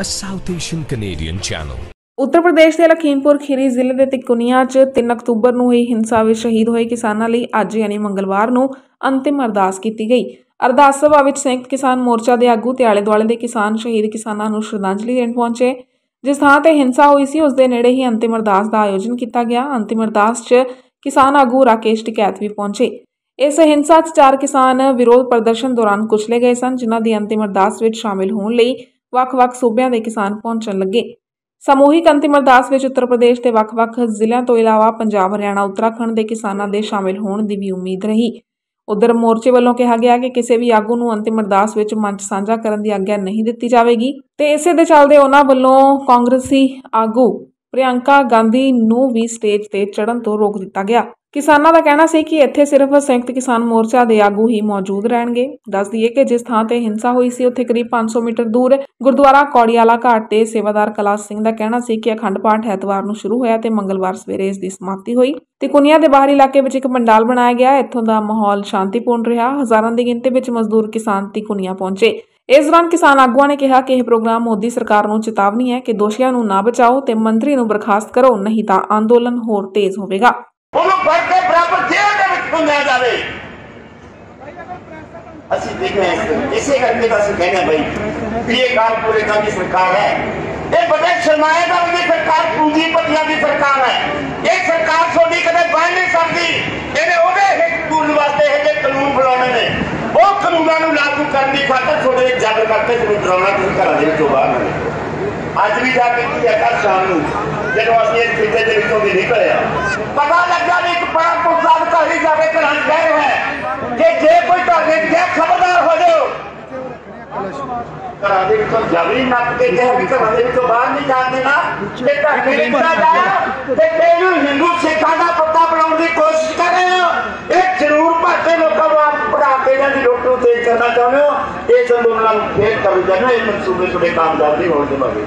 a South Asian Canadian channel. Uttar Pradesh ਦੇ ਲਖੀਮਪੁਰ ਖੀਰੀ ਜ਼ਿਲ੍ਹੇ ਦੇ ਤਿਕੁਨੀਆ 'ਚ 3 ਅਕਤੂਬਰ ਨੂੰ ਹੋਈ ਹਿੰਸਾ ਵਿੱਚ ਸ਼ਹੀਦ ਹੋਏ ਕਿਸਾਨਾਂ ਲਈ ਅੱਜ ਯਾਨੀ ਮੰਗਲਵਾਰ ਨੂੰ ਅੰਤਿਮ ਅਰਦਾਸ ਕੀਤੀ ਗਈ। ਅਰਦਾਸ ਸਭਾ ਵਿੱਚ ਸੰਯੁਕਤ ਕਿਸਾਨ ਮੋਰਚਾ ਦੇ ਆਗੂ ਤੇ ਆਲੇ ਦੁਆਲੇ ਦੇ ਕਿਸਾਨ ਸ਼ਹੀਦ ਕਿਸਾਨਾਂ ਨੂੰ ਸ਼ਰਧਾਂਜਲੀ ਦੇਣ ਪਹੁੰਚੇ। ਜਿਸ ਥਾਂ ਤੇ ਹਿੰਸਾ ਹੋਈ ਸੀ, ਉਸ ਦੇ ਨੇੜੇ ਹੀ ਅੰਤਿਮ ਅਰਦਾਸ ਦਾ ਆਯੋਜਨ ਕੀਤਾ ਗਿਆ। ਅੰਤਿਮ ਅਰਦਾਸ 'ਚ ਕਿਸਾਨ ਆਗੂ ਰਾਕੇਸ਼ ਟਿਕੈਤ ਵੀ ਪਹੁੰਚੇ। ਇਸ ਹਿੰਸਾ 'ਚ ਚਾਰ ਕਿਸਾਨ ਵਿਰੋਧ ਪ੍ਰਦਰਸ਼ਨ ਦੌਰਾਨ ਕੁਚਲੇ ਗਏ ਸਨ, ਜਿਨ੍ਹਾਂ ਦੀ ਅੰਤਿਮ ਅਰਦਾਸ ਵਿੱਚ ਸ਼ਾਮਿਲ ਹੋਣ ਲਈ ਵੱਖ-ਵੱਖ ਸੂਬਿਆਂ ਦੇ ਕਿਸਾਨ ਪਹੁੰਚਣ ਲੱਗੇ। ਸਮੂਹਿਕ ਅੰਤਿਮ ਅਰਦਾਸ ਵਿੱਚ ਉੱਤਰ ਪ੍ਰਦੇਸ਼ ਦੇ ਵੱਖ-ਵੱਖ ਜ਼ਿਲ੍ਹਿਆਂ ਤੋਂ ਇਲਾਵਾ ਪੰਜਾਬ, ਹਰਿਆਣਾ, ਉੱਤਰਾਖੰਡ ਦੇ ਕਿਸਾਨਾਂ ਦੇ ਸ਼ਾਮਿਲ ਹੋਣ ਦੀ ਵੀ ਉਮੀਦ ਰਹੀ। ਉਧਰ ਮੋਰਚੇ ਵੱਲੋਂ ਕਿਹਾ ਗਿਆ ਕਿ ਕਿਸੇ ਵੀ ਆਗੂ ਨੂੰ ਅੰਤਿਮ ਅਰਦਾਸ ਵਿੱਚ ਮੰਚ ਸਾਂਝਾ ਕਰਨ ਦੀ ਆਗਿਆ ਨਹੀਂ ਦਿੱਤੀ ਜਾਵੇਗੀ। ਤੇ ਇਸੇ ਦੇ ਚੱਲਦੇ ਉਹਨਾਂ ਵੱਲੋਂ ਕਾਂਗਰਸੀ ਆਗੂ ਪ੍ਰਿਯੰਕਾ ਗਾਂਧੀ ਨੂੰ ਵੀ ਸਟੇਜ ਤੇ ਚੜ੍ਹਨ ਤੋਂ ਰੋਕ ਦਿੱਤਾ ਗਿਆ। ਕਿਸਾਨਾਂ ਦਾ ਕਹਿਣਾ ਸੀ ਕਿ ਇੱਥੇ ਸਿਰਫ ਸੰਯੁਕਤ ਕਿਸਾਨ ਮੋਰਚਾ ਦੇ ਆਗੂ ਹੀ ਮੌਜੂਦ ਰਹਿਣਗੇ। ਦੱਸ ਦਈਏ ਕਿ ਜਿਸ ਥਾਂ ਤੇ ਹਿੰਸਾ ਹੋਈ ਸੀ, ਉੱਥੇ ਕਰੀਬ 500 ਮੀਟਰ ਦੂਰ ਗੁਰਦੁਆਰਾ ਕੌੜੀਆਲਾ ਘਾਟ ਤੇ ਸੇਵਾਦਾਰ ਕਲਾਸ ਸਿੰਘ ਦਾ ਕਹਿਣਾ ਸੀ ਕਿ ਅਖੰਡ ਪਾਠ ਐਤਵਾਰ ਨੂੰ ਸ਼ੁਰੂ ਹੋਇਆ ਤੇ ਮੰਗਲਵਾਰ ਸਵੇਰੇ ਇਸ ਦੀ ਸਮਾਪਤੀ ਹੋਈ। ਤੇ ਕੁਨੀਆ ਦੇ ਬਾਹਰੀ ਇਲਾਕੇ ਵਿੱਚ ਇੱਕ ਪੰਡਾਲ ਬਣਾਇਆ ਗਿਆ। ਇੱਥੋਂ ਦਾ ਮਾਹੌਲ ਸ਼ਾਂਤੀਪੂਰਨ ਰਿਹਾ। ਹਜ਼ਾਰਾਂ ਦੀ ਗਿਣਤੀ ਵਿੱਚ ਮਜ਼ਦੂਰ ਕਿਸਾਨ ਤੇ ਤਿਕੁਨੀਆ ਪਹੁੰਚੇ। ਇਸ ਦੌਰਾਨ ਕਿਸਾਨ ਆਗੂਆਂ ਨੇ ਕਿਹਾ ਕਿ ਇਹ ਪ੍ਰੋਗਰਾਮ ਮੋਦੀ ਸਰਕਾਰ ਨੂੰ ਚੇਤਾਵਨੀ ਹੈ ਕਿ ਦੋਸ਼ੀਆਂ ਨੂੰ ਨਾ ਬਚਾਓ ਤੇ ਮੰਤਰੀ ਨੂੰ ਬਰਖਾਸਤ ਕਰੋ, ਨਹੀਂ ਤਾਂ ਅੰਦੋਲਨ ਹੋਰ ਤੇਜ਼ ਹੋਵੇਗਾ। ਉਹਨੂੰ ਫੜ ਕੇ ਬਰਾਬਰ ਜੇਲ੍ਹ ਦੇ ਵਿੱਚ ਪੁੰਨਿਆ ਜਾਵੇ। ਅਸੀਂ ਦੇਖ ਇਸੇ ਕਰਕੇ ਤਾਂ ਅਸੀਂ ਕਹਿੰਦੇ ਭਾਈ ਕਿ ਇਹ ਕਾਲ ਪੂਰੇ ਦੀ ਸਰਕਾਰ ਹੈ। ਇਹ ਬੜੇ ਸਰਮਾਏਦਾਰ ਦੀ ਸਰਕਾਰ ਪੂੰਜੀਪਤੀਆਂ ਦੀ ਸਰਕਾਰ ਹੈ। ਇਹ ਸਰਕਾਰ ਤੁਹਾਡੀ ਕਦੇ ਬਣ ਨਹੀਂ ਸਕਦੀ। ਇਹਨੇ ਉਹਦੇ ਹਿੱਤ ਪੂਰਨ ਵਾਸਤੇ ਇਹ ਜਿਹੇ ਕਾਨੂੰਨ ਬਣਾਉਣੇ ਨੇ। ਉਹ ਕਾਨੂੰਨਾਂ ਨੂੰ ਲਾਗੂ ਕਰਨ ਦੀ ਖਾਤਰ ਤੁਹਾਡੇ ਜਬਰ ਕਰਕੇ ਤੁਹਾਨੂੰ ਡਰਾਉਣਾ ਤੁਸੀਂ ਘਰਾਂ ਦੇ ਵਿੱਚੋਂ ਬਾਹਰ ਨਾ ਅੱਜ ਵੀ ਜਾ ਕੇ ਕੀ ਹੈ ਕੱਲ ਸ਼ਾਮ ਨੂੰ? ਜਦੋਂ ਅਸੀਂ ਇਸ ਖੇਤੇ ਦੇ ਵਿੱਚੋਂ ਦੀ ਨਿਕਲਿਆ ਪਤਾ ਲੱਗਾ ਵੀ ਇੱਕ ਬੜਾ ਸਾਹਿਬ ਘੜੀ ਜਾਵੇ ਘਰਾਂ ਚ ਹੈ। ਕਿ ਜੇ ਕੋਈ ਤੁਹਾਡੇ ਗਿਆ ਖਬਰਦਾਰ ਹੋ ਜਾਓ। ਘਰਾਂ ਦੇ ਵਿੱਚੋਂ ਜਬਰੀ ਨੱਪ ਕੇ ਕਿਹਾ ਵੀ ਘਰਾਂ ਦੇ ਵਿੱਚੋਂ ਬਾਹਰ ਨਹੀਂ ਜਾਣ ਦੇਣਾ। ਤੇ ਤੁਹਾਡੇ ਰਿਸ਼ਤਾ ਜਾਇਆ ਤੇ ਤੈਨੂੰ ਹਿੰਦੂ ਸਿੱਖਾਂ ਦਾ ਪੱਤਾ ਬਣਾਉਣ ਦੀ ਕੋਸ਼ਿਸ਼ ਕਰ ਰਹੇ ਹੋ। ਇਹ ਜ਼ਰੂਰ ਭਾਰਤੀ ਲੋਕਾਂ ਨੂੰ ਆਪ ਪੜਾ ਕੇ ਇਹਨਾਂ ਦੀ ਰੋਟੀ ਨੂੰ ਤੇਜ਼ ਕਰਨਾ ਚਾਹੁੰਦੇ ਹੋ। ਇਹ ਅੰਦੋਲਨਾਂ ਨੂੰ ਫੇਰ ਕਰ ਜਾਣਾ ਇਹ ਮਨਸੂਬੇ ਤੁਹਾਡੇ ਕਾਮਯਾਬ ਨਹੀਂ ਹੋਣ ਦੇਵਾਂਗੇ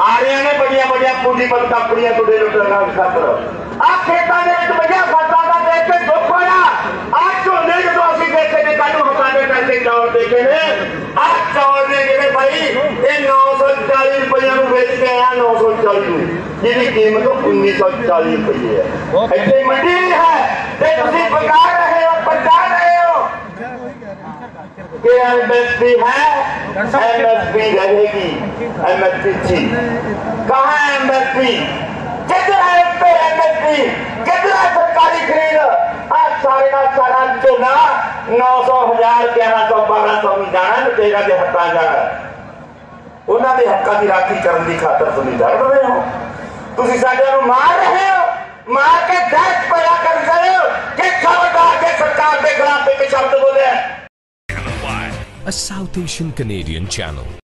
ਆ ਰਹੀਆਂ ਨੇ ਬੜੀਆਂ ਬੜੀਆਂ ਪੂੰਜੀਪਤ ਕੰਪਨੀਆਂ ਤੁਹਾਡੇ ਨੂੰ ਲਗਾਉਣ ਖਾਤਰ ਆ ਖੇਤਾਂ ਦੇ ਵਿੱਚ ਬੜੀਆਂ ਫਸਲਾਂ ਦਾ ਦੇਖ ਕੇ ਦੁੱਖ ਹੋਇਆ ਆ ਝੋਨੇ ਜਦੋਂ ਅਸੀਂ ਦੇਖੇ ਨੇ ਕੱਢੂ ਹਟਾਣੇ ਪੈਸੇ ਚੌਲ ਦੇਖੇ ਨੇ ਆ ਚੌਲ ਨੇ ਜਿਹੜੇ ਭਾਈ ਇਹ 940 ਰੁਪਈਆ ਨੂੰ ਵੇਚ ਕੇ ਆਇਆ 940 ਨੂੰ ਜਿਹਦੀ ਕੀਮਤ 1940 ਰੁਪਏ ਹੈ ਇੱਥੇ ਮੰਡੀ ਨਹੀਂ ਹੈ ਤੇ ਤੁਸੀਂ ਕਿ ਐਮਐਸਪੀ ਹੈ ਐਮਐਸਪੀ रहेगी एमएसपी थी कहा है एमएसपी कितना है पे एमएसपी कितना सरकारी खरीद आज सारे का सारा ਝੋਨਾ 900 1000 1100 1200 ਨੂੰ ਜਾਣਾ ਤੇ ਤੇਰਾ ਦੇ ਹੱਕਾਂ ਜਾਣਾ ਉਹਨਾਂ ਦੇ ਹੱਕਾਂ ਦੀ ਰਾਖੀ ਕਰਨ ਦੀ ਖਾਤਰ ਤੁਸੀਂ ਲੜ ਰਹੇ ਹੋ ਤੁਸੀਂ ਸਾਡਿਆਂ ਨੂੰ ਮਾਰ ਰਹੇ ਹੋ ਮਾਰ ਕੇ ਦਹਿਸ਼ਤ ਪੈਦਾ A South Asian Canadian channel.